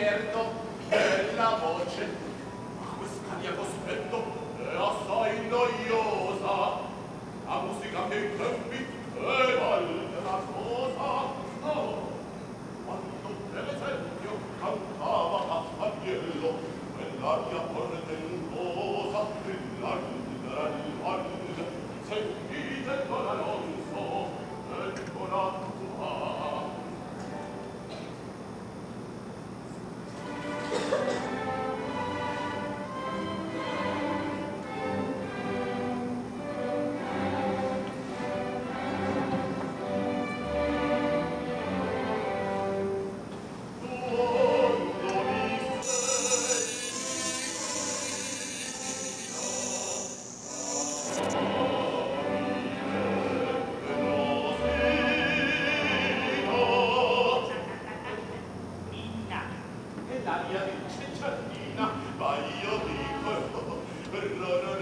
certo bella voce. Questa mia cospetto è assai noiosa. La musica dei tempi è altra cosa. Oh, quando per esempio cantava a Fabiello quell'aria l'aria di cittadina, ma io dico,